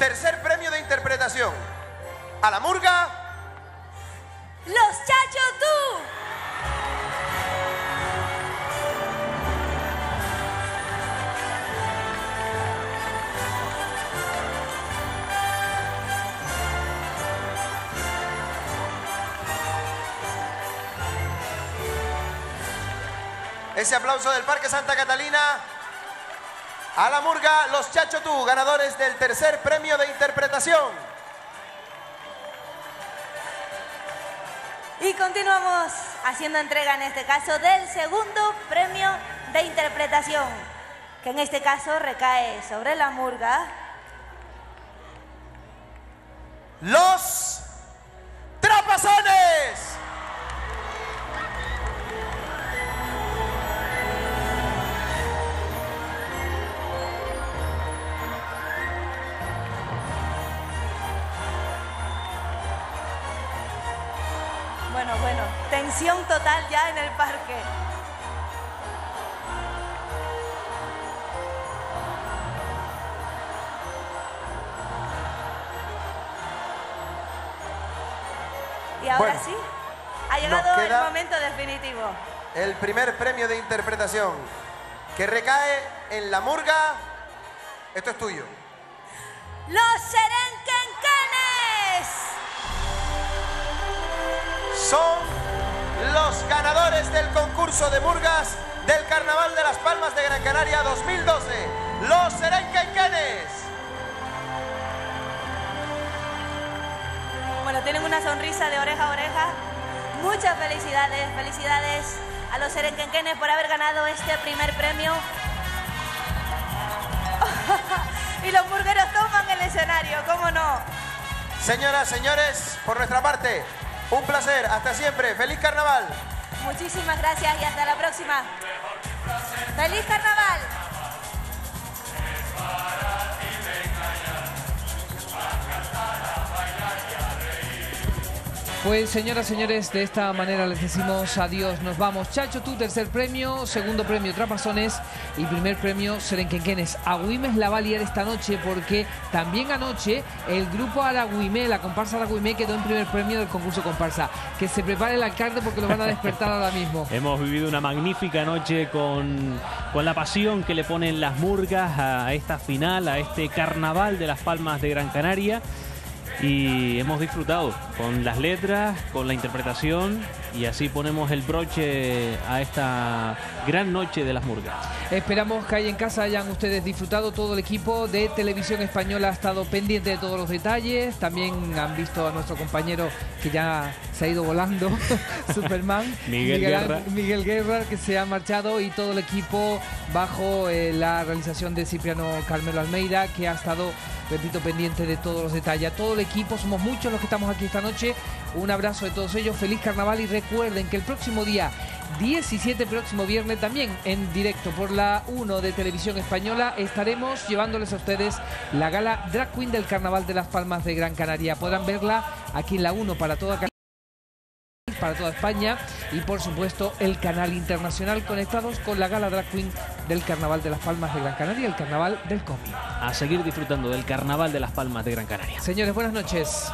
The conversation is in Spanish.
tercer premio de interpretación. A la murga. Los Chachos. Ese aplauso del Parque Santa Catalina. A la murga, los Chachotú, ganadores del tercer premio de interpretación. Y continuamos haciendo entrega en este caso del segundo premio de interpretación, que en este caso recae sobre la murga. Los total ya en el parque. Y ahora Bueno, sí, ha llegado el momento definitivo. El primer premio de interpretación que recae en la murga. Esto es tuyo. Los Serenquenquenes. Son los ganadores del concurso de murgas del Carnaval de las Palmas de Gran Canaria 2012. Los Serenquenquenes. Bueno, tienen una sonrisa de oreja a oreja. Muchas felicidades, felicidades a los Serenquenquenes por haber ganado este primer premio. y los burgueros toman el escenario, ¿cómo no? Señoras, señores, por nuestra parte, un placer. Hasta siempre. Feliz carnaval. Muchísimas gracias y hasta la próxima. ¡Feliz carnaval! Pues señoras, señores, de esta manera les decimos adiós. Nos vamos. Chacho, tu tercer premio, segundo premio Trapazones y primer premio Serenquenquenes. Agüimes la va a liar esta noche porque también anoche el grupo Aragüimé, la comparsa Aragüimé, quedó en primer premio del concurso comparsa. Que se prepare el alcalde porque lo van a despertar ahora mismo. Hemos vivido una magnífica noche con, con la pasión que le ponen las murgas a esta final, a este carnaval de las Palmas de Gran Canaria. Y hemos disfrutado con las letras, con la interpretación y así ponemos el broche a esta gran noche de las murgas. Esperamos que ahí en casa hayan ustedes disfrutado. Todo el equipo de Televisión Española ha estado pendiente de todos los detalles. También han visto a nuestro compañero que ya se ha ido volando, Superman. Miguel Guerra. Miguel Guerra, que se ha marchado y todo el equipo bajo eh, la realización de Cipriano Carmelo Almeida, que ha estado, repito, pendiente de todos los detalles. A todo el equipo, somos muchos los que estamos aquí esta noche. Un abrazo de todos ellos. Feliz carnaval y recuerden que el próximo día 17 próximo viernes también en directo por la 1 de Televisión Española estaremos llevándoles a ustedes la gala Drag Queen del Carnaval de las Palmas de Gran Canaria. Podrán verla aquí en la 1 para toda para toda España y por supuesto el canal internacional conectados con la gala Drag Queen del Carnaval de las Palmas de Gran Canaria, el Carnaval del cómic. A seguir disfrutando del carnaval de las Palmas de Gran Canaria. Señores, buenas noches.